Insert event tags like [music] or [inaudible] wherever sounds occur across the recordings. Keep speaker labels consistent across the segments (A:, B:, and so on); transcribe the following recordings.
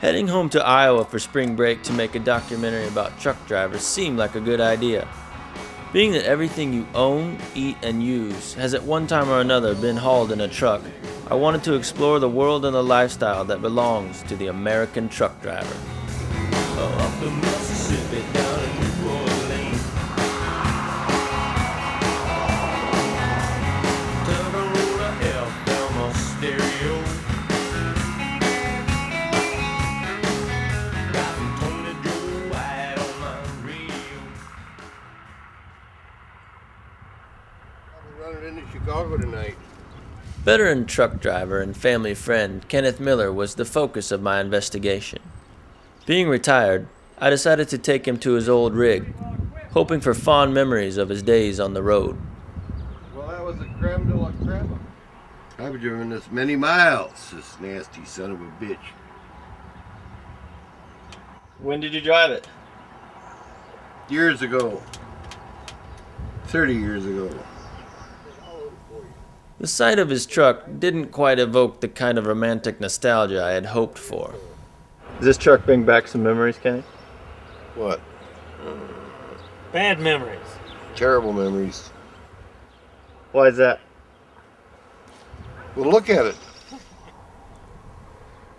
A: Heading home to Iowa for spring break to make a documentary about truck drivers seemed like a good idea. Being that everything you own, eat, and use has at one time or another been hauled in a truck, I wanted to explore the world and the lifestyle that belongs to the American truck driver.
B: Oh, running into Chicago tonight.
A: Veteran truck driver and family friend Kenneth Miller was the focus of my investigation. Being retired, I decided to take him to his old rig, hoping for fond memories of his days on the road.
B: Well, that was a creme de la creme. I've driven this many miles, this nasty son of a bitch.
A: When did you drive it?
B: Years ago. 30 years ago.
A: The sight of his truck didn't quite evoke the kind of romantic nostalgia I had hoped for. Does this truck bring back some memories, Kenny?
B: What?
C: Bad memories.
B: Terrible memories.
A: Why is that?
B: Well, look at it.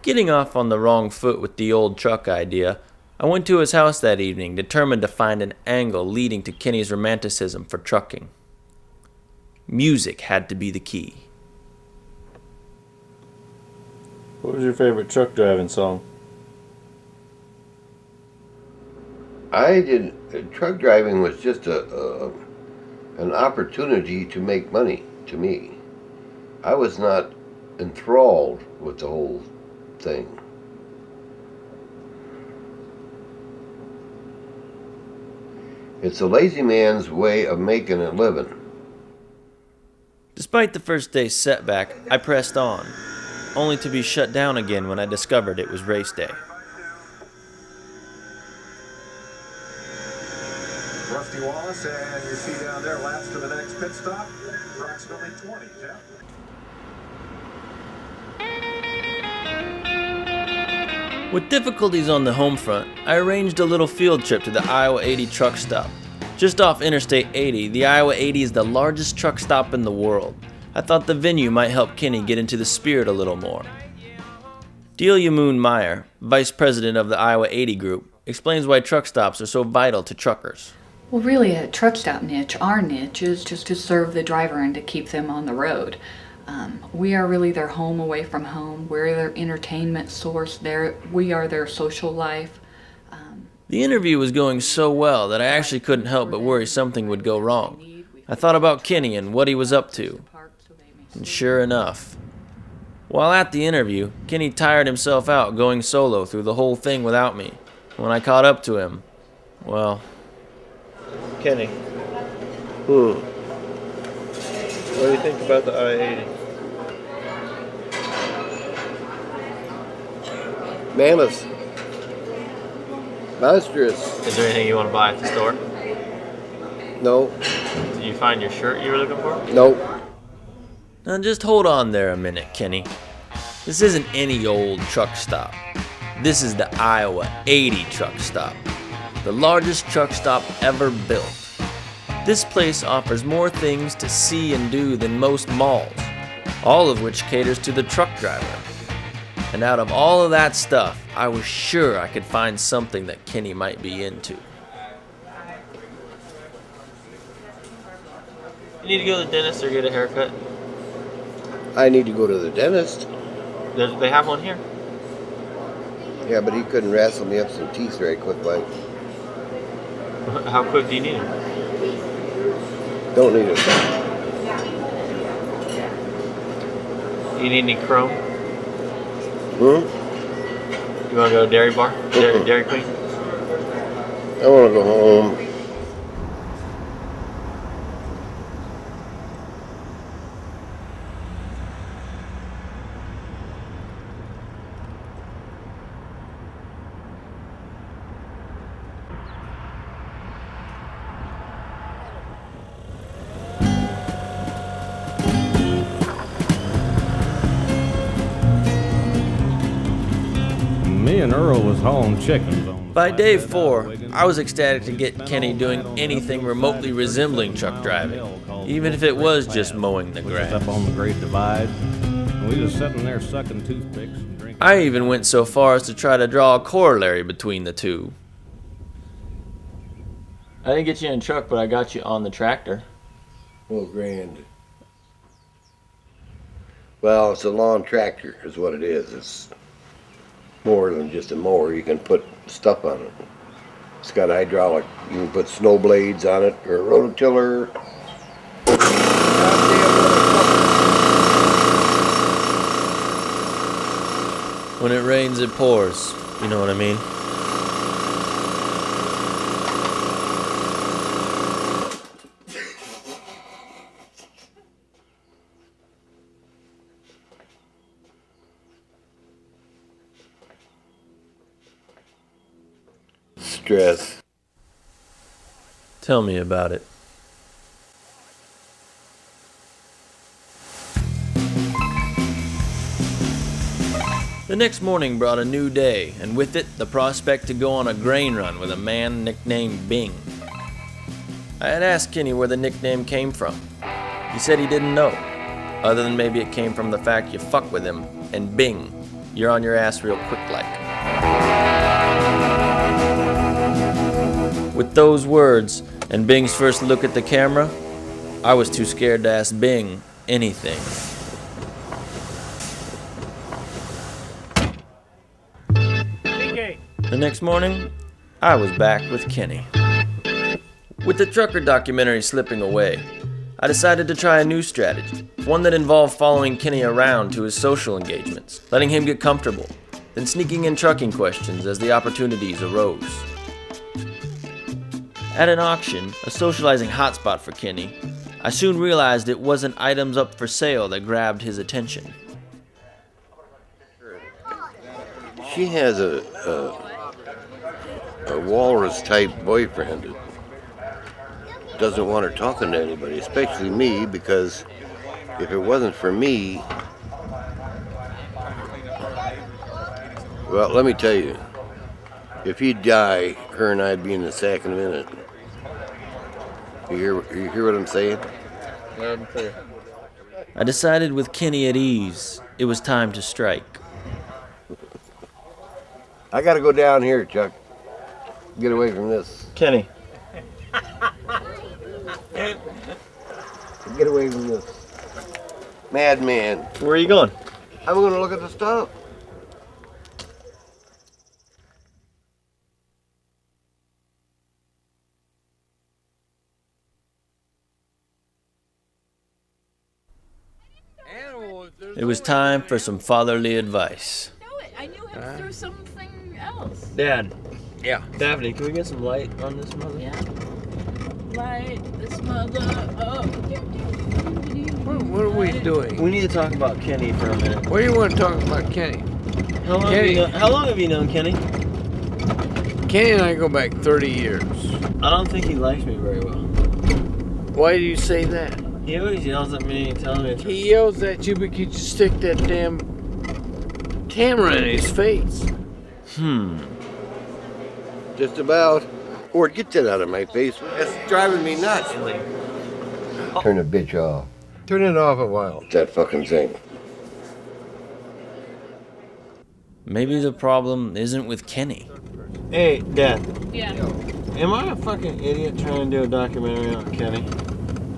A: Getting off on the wrong foot with the old truck idea, I went to his house that evening determined to find an angle leading to Kenny's romanticism for trucking. Music had to be the key.
D: What was your favorite truck driving song?
B: I did. Uh, truck driving was just a, a an opportunity to make money to me. I was not enthralled with the whole thing. It's a lazy man's way of making a living.
A: Despite the first day's setback, I pressed on, only to be shut down again when I discovered it was race day.
E: Rusty Wallace, and you see down there laps to the next pit stop, approximately 20, Jeff.
A: With difficulties on the home front, I arranged a little field trip to the Iowa 80 truck stop. Just off Interstate 80, the Iowa 80 is the largest truck stop in the world. I thought the venue might help Kenny get into the spirit a little more. Delia Moon Meyer, vice president of the Iowa 80 group, explains why truck stops are so vital to truckers.
F: Well, really, a truck stop niche, our niche, is just to serve the driver and to keep them on the road. Um, we are really their home away from home. We're their entertainment source. They're, we are their social life.
A: The interview was going so well that I actually couldn't help but worry something would go wrong. I thought about Kenny and what he was up to, and sure enough. While at the interview, Kenny tired himself out going solo through the whole thing without me. When I caught up to him, well, Kenny,
D: Ooh. What do you think about the I-80?
B: Mammoth. Monstrous.
A: is there anything you want to buy at the store?
B: No,
A: Did you find your shirt you were looking for?
B: no.
A: Now just hold on there a minute, Kenny. This isn't any old truck stop. This is the Iowa 80 truck stop, the largest truck stop ever built. This place offers more things to see and do than most malls, all of which caters to the truck driver. And out of all of that stuff, I was sure I could find something that Kenny might be into. You need to go to the dentist or get a haircut?
B: I need to go to the dentist.
A: There's, they have one here.
B: Yeah, but he couldn't wrestle me up some teeth very quick, like. [laughs]
A: How quick do you need them?
B: Don't need it.
A: You need any chrome?
B: Hmm?
A: You want to go to Dairy Bar? Dairy,
B: Mhm.
A: Dairy Queen?
B: I want to go home.
G: Me and and Earl was hauling chickens on.
A: By day four. I was ecstatic to get Kenny doing anything remotely resembling truck driving, even if it was just mowing the grass.
G: up on the Great Divide. We was sitting there sucking toothpicks.
A: I even went so far as to try to draw a corollary between the two. I didn't get you in a truck, but I got you on the tractor.
B: Well, grand. Well, it's a lawn tractor, is what it is. It's more than just a mower. You can put stuff on it. It's got hydraulic. You can put snow blades on it or a rototiller.
A: When it rains, it pours. You know what I mean? Tell me about it. The next morning brought a new day, and with it the prospect to go on a grain run with a man nicknamed Bing. I had asked Kenny where the nickname came from. He said he didn't know, other than maybe it came from the fact you fuck with him, and Bing, you're on your ass real quick like. With those words and Bing's first look at the camera, I was too scared to ask Bing anything. The next morning, I was back with Kenny. With the trucker documentary slipping away, I decided to try a new strategy, one that involved following Kenny around to his social engagements, letting him get comfortable, then sneaking in trucking questions as the opportunities arose. At an auction, a socializing hotspot for Kenny, I soon realized it wasn't items up for sale that grabbed his attention.
B: She has a, a, a walrus type boyfriend that doesn't want her talking to anybody, especially me, because if it wasn't for me, well, let me tell you, if he'd die, her and I'd be in the sack in a minute. You hear, you hear what I'm saying? Loud and clear.
A: I decided with Kenny at ease, it was time to strike.
B: I gotta go down here, Chuck. Get away from this.
A: Kenny,
B: Get away from this. Madman.
A: where are you going?
B: I'm gonna look at the stuff.
A: It was time for some fatherly advice.
H: I know it. I knew him through something else.
A: Dad.
D: Yeah.
A: Daphne, can we get some light on this mother?
H: Yeah. Light this mother up.
D: What, what are we doing?
A: We need to talk about Kenny for a minute.
D: What do you want to talk about Kenny?
A: How long, have
D: Kenny.
A: you, known, how long have you known Kenny?
D: Kenny and I go back 30 years.
A: I don't think he likes me very well.
D: Why do you say that?
A: He always yells at me, telling me
D: He yells at you because you stick that damn camera in his face.
A: Hmm.
B: Just about. Or get that out of my face. That's driving me nuts. Turn the bitch off.
D: Turn it off a while.
B: That fucking thing.
A: Maybe the problem isn't with Kenny.
C: Hey, Dad.
H: Yeah.
C: Am I a fucking idiot trying to do a documentary on Kenny?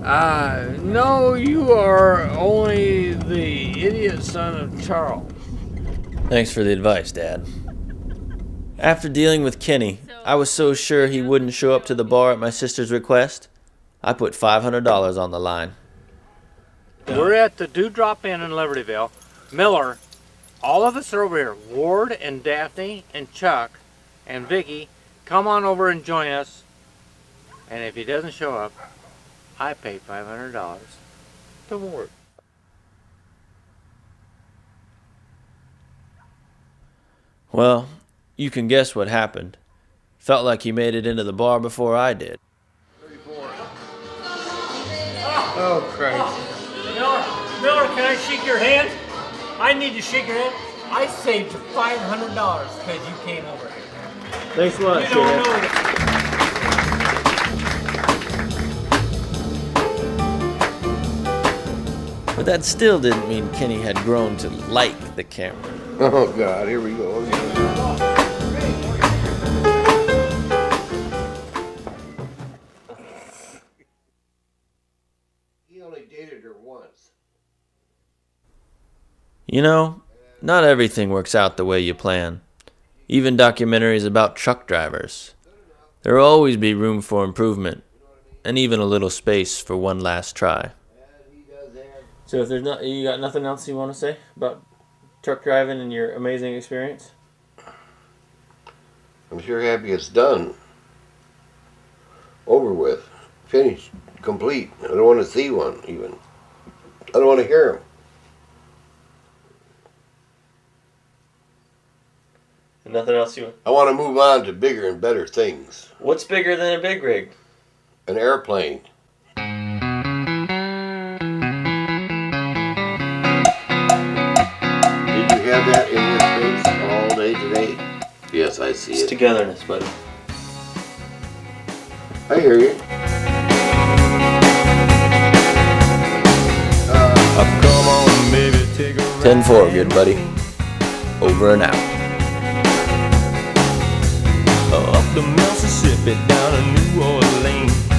D: Uh, no, you are only the idiot son of Charles.
A: Thanks for the advice, Dad. After dealing with Kenny, I was so sure he wouldn't show up to the bar at my sister's request, I put $500 on the line.
I: We're at the Dewdrop Inn in Libertyville. Miller, all of us are over here. Ward and Daphne and Chuck and Vicky, come on over and join us. And if he doesn't show up, I paid $500 to work.
A: Well, you can guess what happened. Felt like he made it into the bar before I did.
D: Oh, Christ.
C: Miller, Miller, can I shake your hand? I need to shake your hand.
I: I saved $500 because you came over here.
C: Thanks a lot,
I: You
A: But that still didn't mean Kenny had grown to like the camera. [laughs]
B: Oh God, here we go again. He only dated her once.
A: You know, not everything works out the way you plan. Even documentaries about truck drivers. There will always be room for improvement, and even a little space for one last try. So, if there's not, you got nothing else you want to say about truck driving and your amazing experience?
B: I'm sure happy it's done. Over with. Finished. Complete. I don't want to see one even. I don't want to hear him.
A: Nothing else you want?
B: I want to move on to bigger and better things.
A: What's bigger than a big rig?
B: An airplane. That in your face all day today? Yes, I see
A: It's
B: it.
A: togetherness, buddy.
B: I hear you.
J: Come on, baby, take a
A: 10 4, good buddy. Over and out.
J: Up the Mississippi down to New Orleans.